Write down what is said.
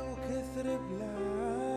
وكثر بلاد